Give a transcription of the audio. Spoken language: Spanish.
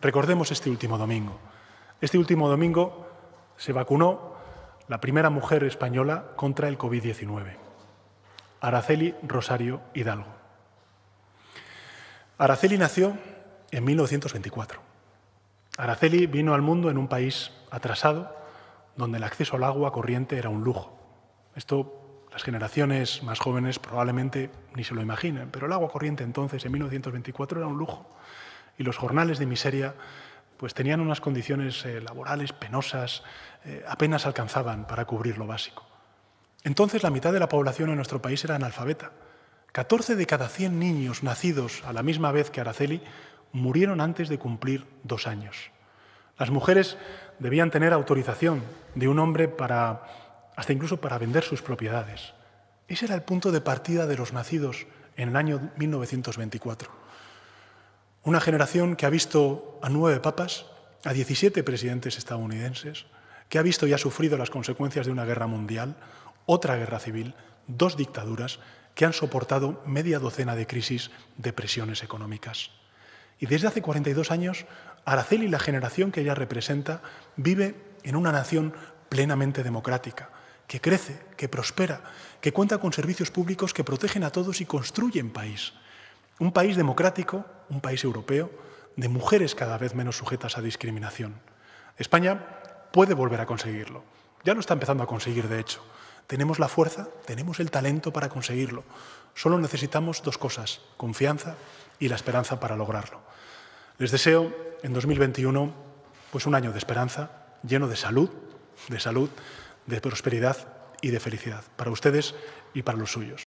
Recordemos este último domingo. Este último domingo se vacunó la primera mujer española contra el COVID-19, Araceli Rosario Hidalgo. Araceli nació en 1924. Araceli vino al mundo en un país atrasado, donde el acceso al agua corriente era un lujo. Esto las generaciones más jóvenes probablemente ni se lo imaginen, pero el agua corriente entonces, en 1924, era un lujo. Y los jornales de miseria pues tenían unas condiciones eh, laborales penosas, eh, apenas alcanzaban para cubrir lo básico. Entonces la mitad de la población en nuestro país era analfabeta. 14 de cada 100 niños nacidos a la misma vez que Araceli murieron antes de cumplir dos años. Las mujeres debían tener autorización de un hombre para, hasta incluso para vender sus propiedades. Ese era el punto de partida de los nacidos en el año 1924. Una generación que ha visto a nueve papas, a 17 presidentes estadounidenses, que ha visto y ha sufrido las consecuencias de una guerra mundial, otra guerra civil, dos dictaduras, que han soportado media docena de crisis de presiones económicas. Y desde hace 42 años, Araceli la generación que ella representa vive en una nación plenamente democrática, que crece, que prospera, que cuenta con servicios públicos que protegen a todos y construyen país. Un país democrático, un país europeo, de mujeres cada vez menos sujetas a discriminación. España puede volver a conseguirlo. Ya lo está empezando a conseguir, de hecho. Tenemos la fuerza, tenemos el talento para conseguirlo. Solo necesitamos dos cosas, confianza y la esperanza para lograrlo. Les deseo en 2021 pues un año de esperanza, lleno de salud, de salud, de prosperidad y de felicidad para ustedes y para los suyos.